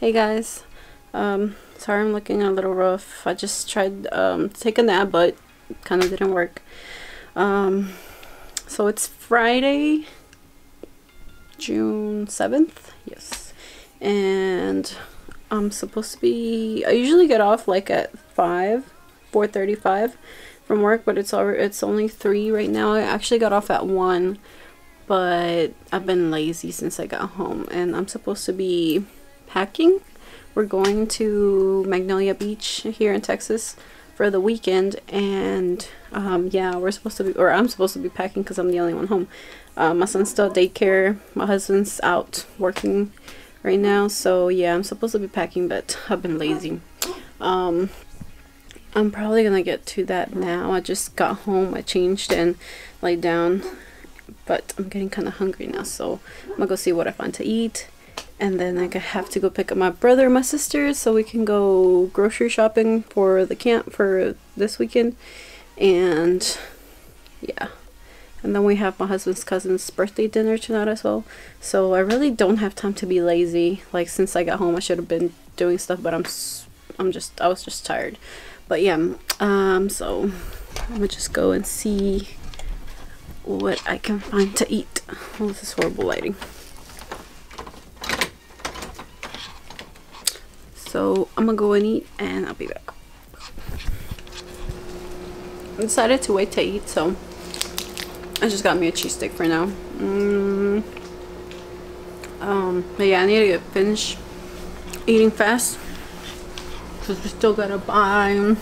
Hey guys, um, sorry I'm looking a little rough. I just tried um, to take a nap, but kind of didn't work. Um, so it's Friday, June 7th, yes, and I'm supposed to be, I usually get off like at 5, 4.35 from work, but it's, already, it's only 3 right now. I actually got off at 1, but I've been lazy since I got home, and I'm supposed to be packing. We're going to Magnolia Beach here in Texas for the weekend and um, yeah we're supposed to be or I'm supposed to be packing because I'm the only one home. Uh, my son's still daycare. My husband's out working right now so yeah I'm supposed to be packing but I've been lazy. Um, I'm probably gonna get to that now. I just got home, I changed and laid down but I'm getting kind of hungry now so I'm gonna go see what I find to eat and then like I have to go pick up my brother and my sister so we can go grocery shopping for the camp for this weekend. And yeah. And then we have my husband's cousin's birthday dinner tonight as well. So I really don't have time to be lazy. Like since I got home I should have been doing stuff but I'm I'm just I was just tired. But yeah um so I'm gonna just go and see what I can find to eat. Oh this is horrible lighting So I'm gonna go and eat and I'll be back. I decided to wait to eat, so I just got me a cheese stick for now. Mm. Um, but yeah, I need to get finished eating fast because we still gotta buy um,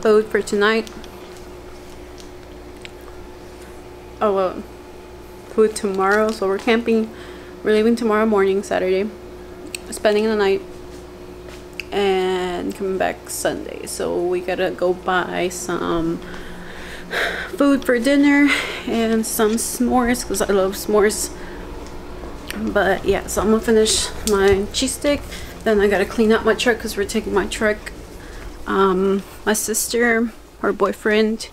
food for tonight. Oh, uh, food tomorrow. So we're camping. We're leaving tomorrow morning, Saturday spending the night and coming back Sunday. So we gotta go buy some food for dinner and some s'mores because I love s'mores. But yeah, so I'm gonna finish my cheese stick. Then I gotta clean up my truck because we're taking my truck. Um, my sister, her boyfriend,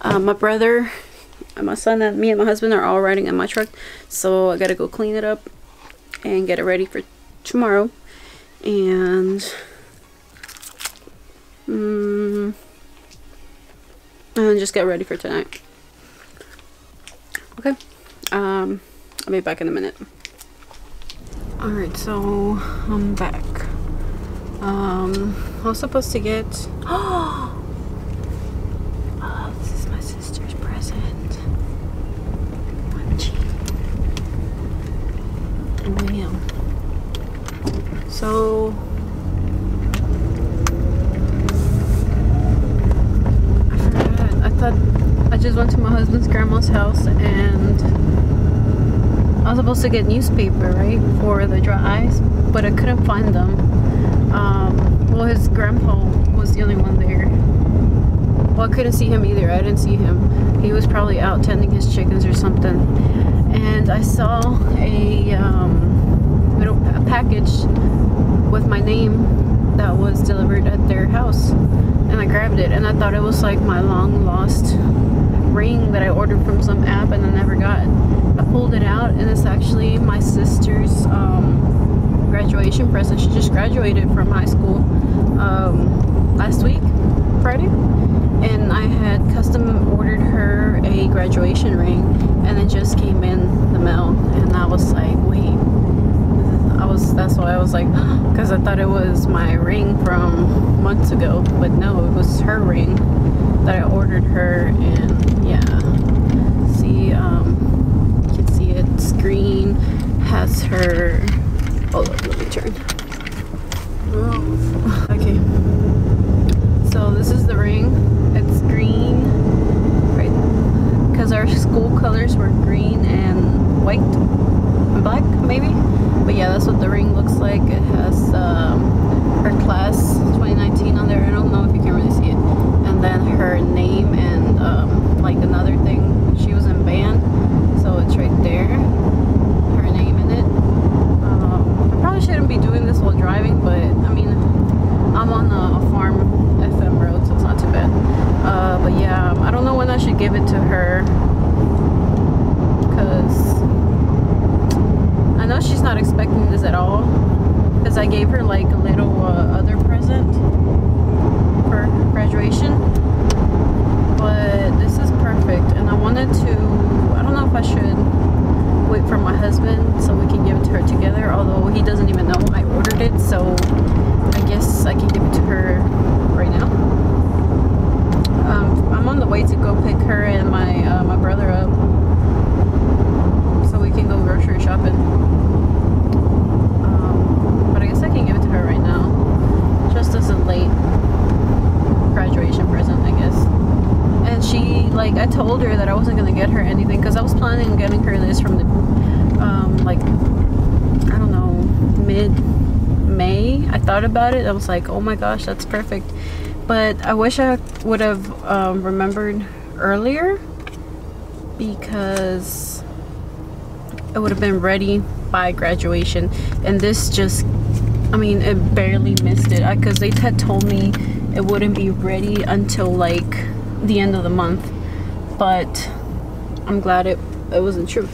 uh, my brother, and my son and me and my husband are all riding in my truck. So I gotta go clean it up and get it ready for tomorrow. And um, and just get ready for tonight. Okay. Um I'll be back in a minute. Alright so I'm back. Um I was supposed to get oh this is my sister's present William so I forgot. I thought I just went to my grandma's house and I was supposed to get newspaper, right, for the dry ice, but I couldn't find them. Um, well, his grandpa was the only one there. Well, I couldn't see him either. I didn't see him. He was probably out tending his chickens or something. And I saw a, um, a package with my name that was delivered at their house and I grabbed it and I thought it was like my long lost ring that I ordered from some app and I never got. I pulled it out and it's actually my sister's um, graduation present. She just graduated from high school um, last week, Friday, and I had custom ordered her a graduation ring and it just came in the mail and I was like, wait, I was that's why I was like because I thought it was my ring from months ago but no it was her ring that I ordered her and yeah see um you can see it's green her hold on let me turn. Oh, okay. So this is the ring. It's green right? Because our school colors were green and white and black maybe? But yeah that's what the ring looks like. It has um, her class 2019 on there. I don't know if you can really see it. And then her name and um, like another thing she was in band so it's right there her name in it um, I probably shouldn't be doing this while driving but I mean I'm on a farm FM road so it's not too bad uh, but yeah I don't know when I should give it to her because I know she's not expecting expecting this at all because I gave her like a little uh, other present for graduation. But this is perfect, and I wanted to. I don't know if I should wait for my husband so we can give it to her together. Although he doesn't even know I ordered it, so I guess I can give it to her right now. Um, I'm on the way to go pick her and my uh, my brother up so we can go grocery shopping. Um, but I guess I can give it to her right now, just as a late graduation present, I guess. And she, like, I told her that I wasn't gonna get her anything because I was planning on getting her this from the, um, like, I don't know, mid May. I thought about it. I was like, oh my gosh, that's perfect. But I wish I would have um, remembered earlier because it would have been ready by graduation. And this just, I mean, it barely missed it because they had told me it wouldn't be ready until like the end of the month. But I'm glad it, it wasn't true.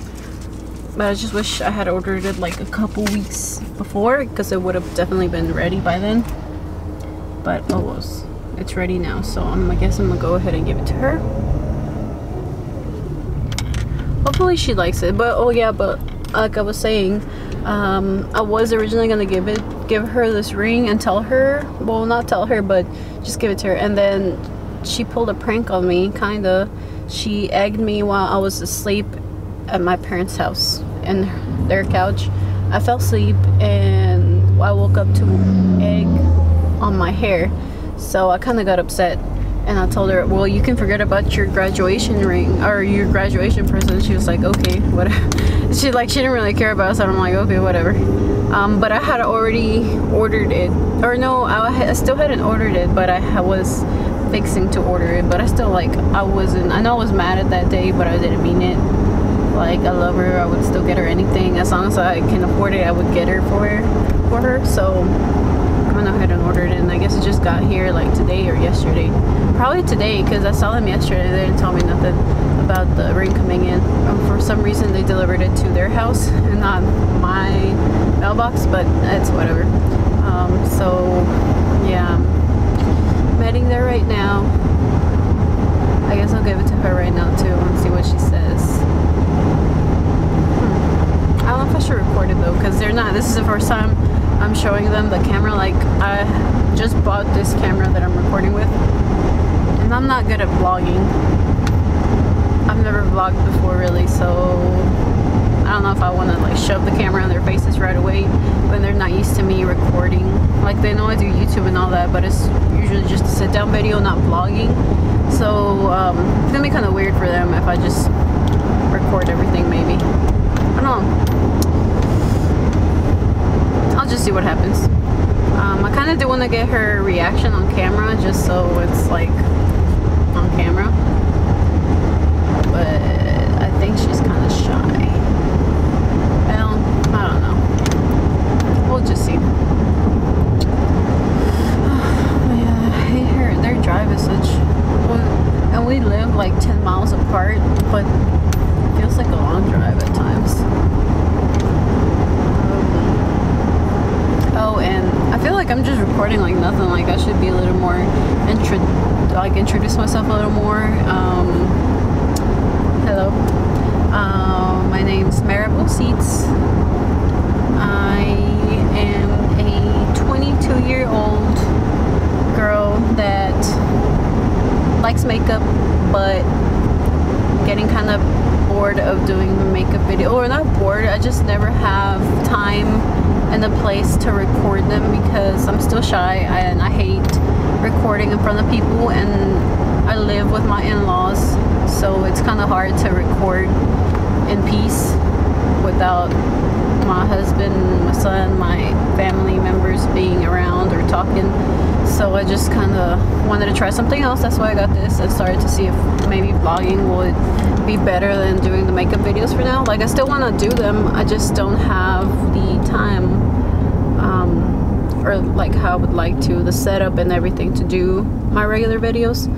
But I just wish I had ordered it like a couple weeks before because it would have definitely been ready by then. But oh it's ready now. So I'm, I guess I'm gonna go ahead and give it to her. Hopefully she likes it. But oh yeah, but like I was saying, um, I was originally gonna give it, give her this ring and tell her, well not tell her, but just give it to her. And then she pulled a prank on me, kinda. She egged me while I was asleep at my parents' house in their couch. I fell asleep and I woke up to egg on my hair. So I kind of got upset and I told her, well, you can forget about your graduation ring or your graduation present. She was like, okay, whatever. she like she didn't really care about it, so I'm like, okay, whatever. Um, but I had already ordered it, or no, I, I still hadn't ordered it, but I was fixing to order it. But I still like I wasn't. I know I was mad at that day, but I didn't mean it. Like I love her, I would still get her anything as long as I can afford it. I would get her for her, for her. So I went ahead and ordered it, and I guess it just got here like today or yesterday. Probably today because I saw them yesterday. They didn't tell me nothing about the ring coming in. Um, for some reason, they delivered it to their house and not my mailbox, but it's whatever. Um, so yeah, I'm heading there right now. I guess I'll give it to her right now too and see what she says. Hmm. I don't know if I should record it though because they're not. This is the first time I'm showing them the camera. Like I just bought this camera that I'm recording with, and I'm not good at vlogging. I've never vlogged before really, so I don't know if I want to like shove the camera in their faces right away when they're not used to me recording. Like they know I do YouTube and all that, but it's usually just a sit down video, not vlogging. So um, it's gonna be kind of weird for them if I just record everything maybe. I don't know. Just see what happens. Um, I kind of do want to get her reaction on camera just so it's like on camera. But I think she's kind of shy. Well, I don't know. We'll just see. yeah, I hate her. Their drive is such. And we live like 10 miles apart, but it feels like a long drive at times. Oh, and I feel like I'm just recording like nothing. Like I should be a little more intro, like introduce myself a little more. Um, hello, um, my name's Maribel Seets. I am a 22 year old girl that likes makeup, but getting kind of bored of doing the makeup video, or not bored. I just never have time and a place to record them because I'm still shy and I hate recording in front of people and I live with my in-laws so it's kind of hard to record in peace without my husband, my son, my family members being around or talking. So I just kind of wanted to try something else that's why I got this and started to see if maybe vlogging would be better than doing the makeup videos for now. Like I still want to do them I just don't have the time um, or like how I would like to the setup and everything to do my regular videos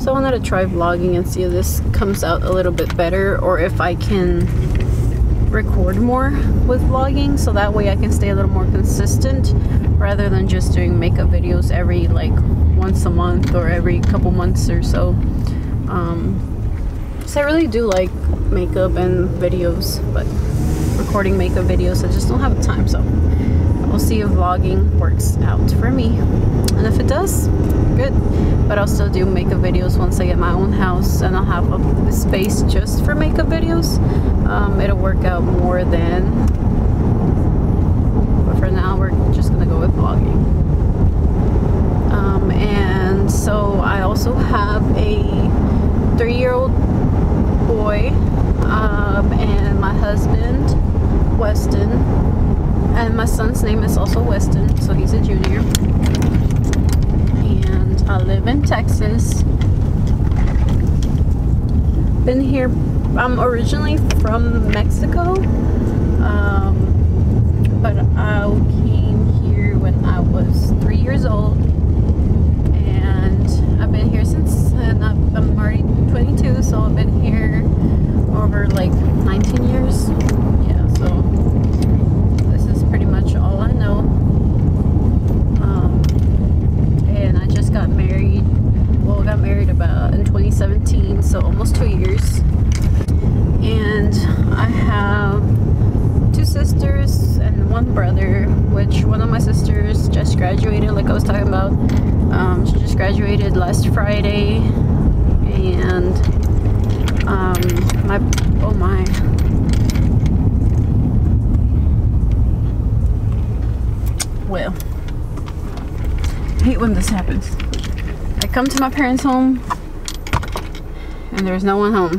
so I wanted to try vlogging and see if this comes out a little bit better or if I can record more with vlogging so that way I can stay a little more consistent rather than just doing makeup videos every like once a month or every couple months or so. Um, so I really do like makeup and videos, but recording makeup videos I just don't have the time so we'll see if vlogging works out for me. And if it does good. But I'll still do makeup videos once I get my own house and I'll have a space just for makeup videos. Um, it'll work out more than but for now we're just gonna go with vlogging. Um, and so I also have a three-year-old boy um, and my husband Weston and my son's name is also Weston so he's a junior. And I live in Texas. Been here I'm originally from Mexico um, but I came here when I was three years old and I've been here since and I'm already 22 so I've been here over like 19 years yeah so this is pretty much all I know um, and I just got married well got married about in 2017 so almost two years and I have two sisters and one brother which one of my sisters just graduated like I was talking about um, she just graduated last Friday and um, my oh my well I hate when this happens. I come to my parents home and there's no one home.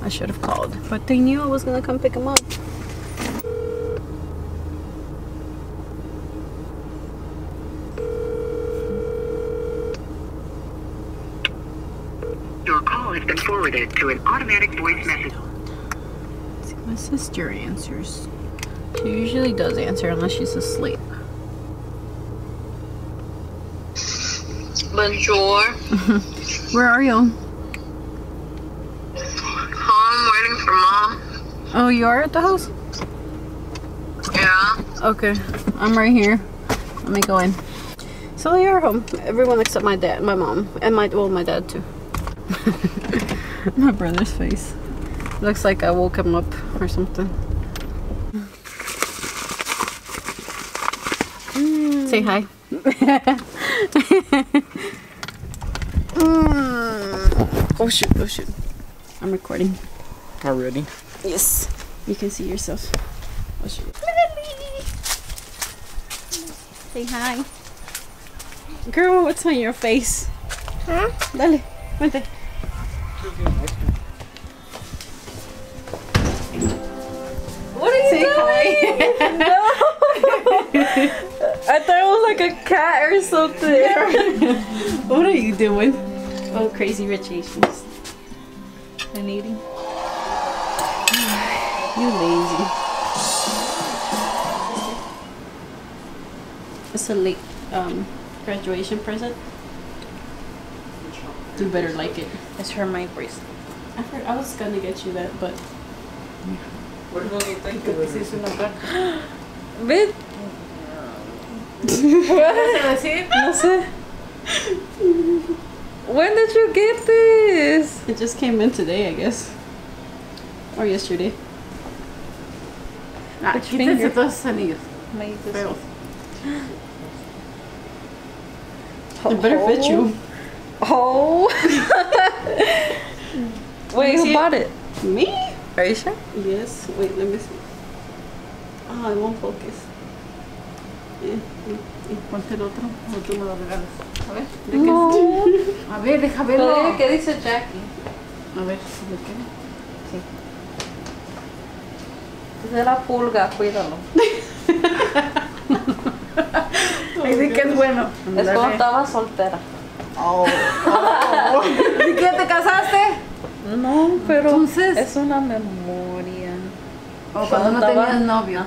I should have called but they knew I was gonna come pick them up. Your call has been forwarded to an automatic voice message. See, my sister answers she usually does answer unless she's asleep Bonjour. where are you Home waiting for mom. oh you are at the house Yeah. Okay, I'm right here. Let me go in. So you're home. Everyone except my dad, my mom, and my well, my dad too. my brother's face. Looks like I woke him up or something. Say hi. oh shoot! Oh shoot! I'm recording. Already? Yes, you can see yourself. Oh shoot. Say hi. Girl, what's on your face? Huh? Dale, vente. What are you Say doing? hi. I thought it was like a cat or something. what are you doing? Oh, crazy rich Asians. And eating. You lazy. It's a late um, graduation present. You better like it. It's her my bracelet. I, heard, I was gonna get you that, but What do you think it was? Ve. no sé. When did you get this? It just came in today, I guess, or yesterday. Ah, Which finger? todos anillos. Feos. Oh. It better fit you. Oh. Wait, who bought it? Me? Are you sure? Yes. Wait, let me see. Ah, it won't focus. Eh, Ponte el otro o tú me lo regalas. A ver. ¿de qué? No. A ver, deja verlo. que dice Jackie. A ver, ¿de qué? Es de la pulga, cuídalo. Dice que es bueno. Es cuando estaba soltera. Oh. ¿Y qué te casaste? No, pero Entonces- es una memoria. O cuando no Estaba- tenías novio.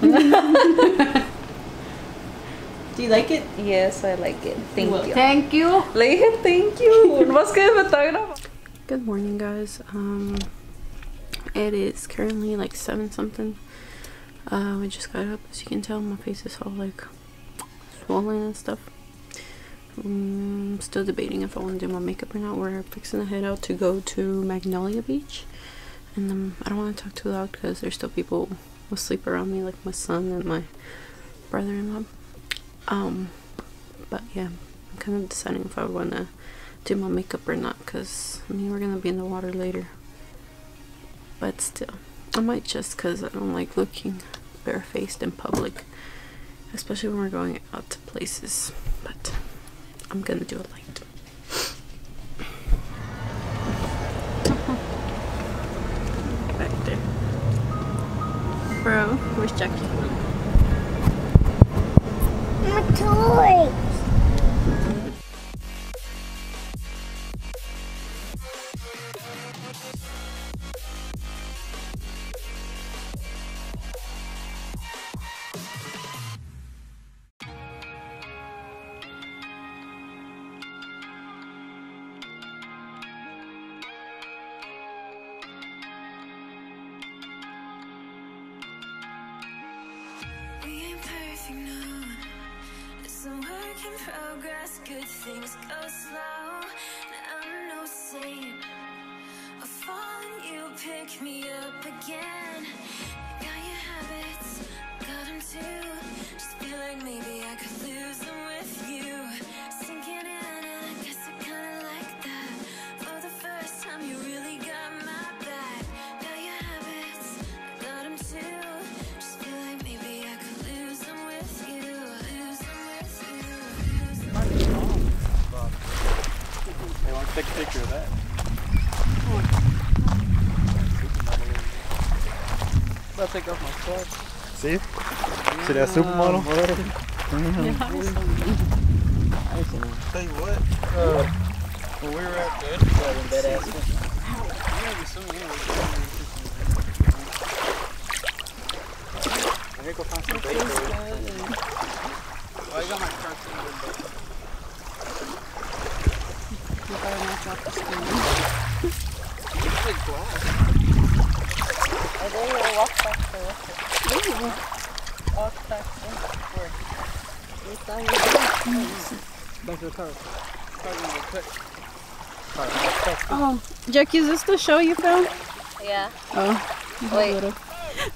Do you like it? Yes, I like it. Thank Well, you. Thank you. Le dije thank you. Más que me. Good morning, guys. Um, it is currently like seven something. Uh, we just got up. As you can tell, my face is all like swollen and stuff. Um, still debating if I want to do my makeup or not. We're fixing to head out to go to Magnolia Beach, and um, I don't want to talk too loud because there's still people asleep around me, like my son and my brother-in-law. Um, but yeah, I'm kind of deciding if I want to do my makeup or not because I mean we're gonna be in the water later. But still I might just because I don't like looking barefaced in public especially when we're going out to places. But I'm gonna do it light. Back there. Bro where's Jackie My picture of that? I'll take off my scarf. See? See that supermodel? Tell you what, uh, when we were at the intro club in Badass, yeah, we sung anyway. I think we'll find some bait Well, I got my cartoon with bait. It's like glass. Back to the car. Car gonna get cut. Car gonna get cut. Oh Jackie is this the show you found Yeah. oh Wait. little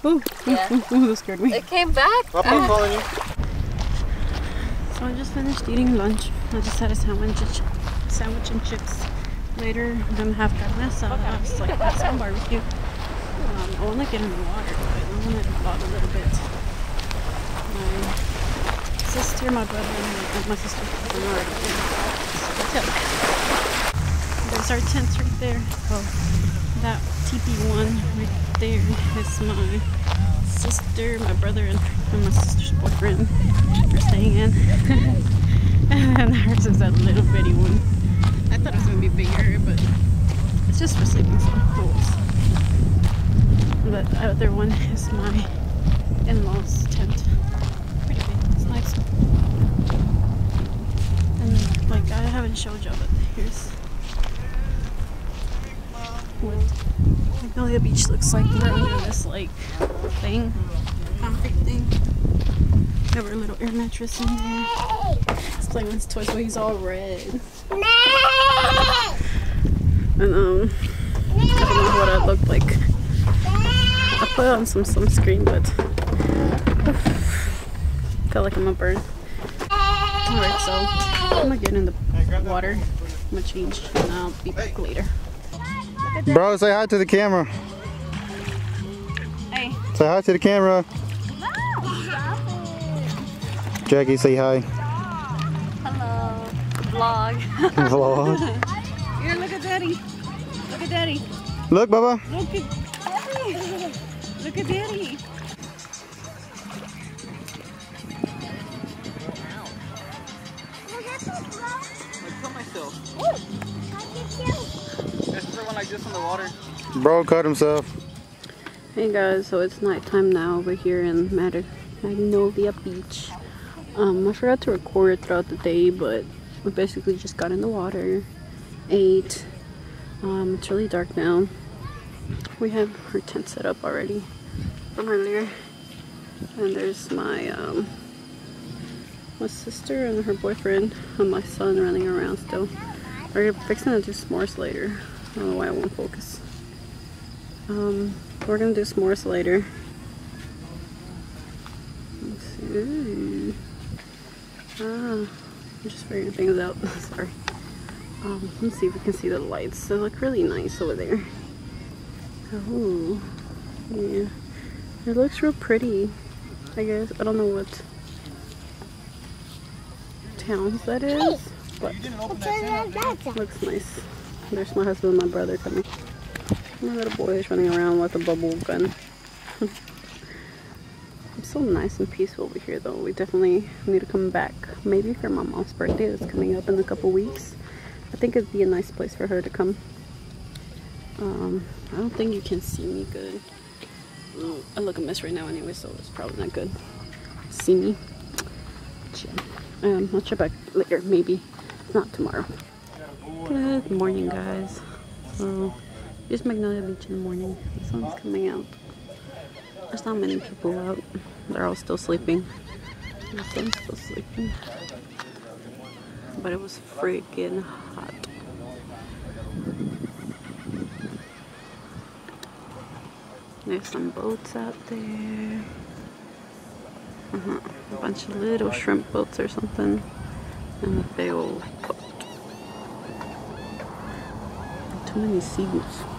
ooh, Yeah. ooh, that scared me It came back. Papa calling you? So I just finished eating lunch. I just had a sandwich, and ch- sandwich and chips. Later, I'm gonna have carne asada. It's like some barbecue. Um, I want to get in the water, but I want to vlog a little bit. My sister, my brother, and my, sister in. So, There's our tent right there. Oh, that teepee one right there is my sister, my brother, and, and my sister's boyfriend are staying in. and hers is that little bitty one. I thought it was gonna be bigger, but it's just for sleeping, so worries. But the other one is my in-laws tent. Pretty big. It's nice. And y'all, but here's what Magnolia Beach looks like. This like thing, concrete thing. Have our little air mattress in there. He's playing with his toys, so he's all red. And um, I don't know what I look like. I put on some sunscreen, but feel like I'm gonna burn. Alright, so I'm gonna get in the water. I'm gonna change, and I'll be back later. Bro, say hi to the camera. Hey. Say hi to the camera. Jackie, say hi. Hello. Vlog. Vlog. Here, look at Daddy. Look at Daddy. Look, Bubba. Look at Daddy. Look at Daddy. Like this in the water. Bro cut himself. Hey guys, so it's nighttime now over here in Mag- Magnolia Beach. Um, I forgot to record throughout the day, but we basically just got in the water, ate, Um, it's really dark now. We have her tent set up already from earlier. And there's my um, my sister and her boyfriend and my son running around still. We're fixing to do s'mores later. I don't know why I won't focus. Um, we're gonna do s'mores later. Let's see. Ooh. Ah, I'm just figuring things out. Sorry. Um, let's see if we can see the lights. They look really nice over there. Oh, yeah. It looks real pretty. I guess I don't know what towns that is, but looks nice. There's my husband and my brother coming. My little boy is running around with a bubble gun. it's so nice and peaceful over here though. We definitely need to come back. Maybe for my mom's birthday that's coming up in a couple weeks. I think it'd be a nice place for her to come. Um, I don't think you can see me good. Ooh, I look a mess right now anyway, so it's probably not good. See me? Um, I'll check back later, maybe. Not tomorrow. Good morning, guys. So, just Magnolia Beach in the morning. The sun's coming out. There's not many people out. They're all still sleeping. The sun's still sleeping. But it was freaking hot. There's some boats out there. Uh-huh. A bunch of little shrimp boats or something. And a big old boat. Too many seagulls.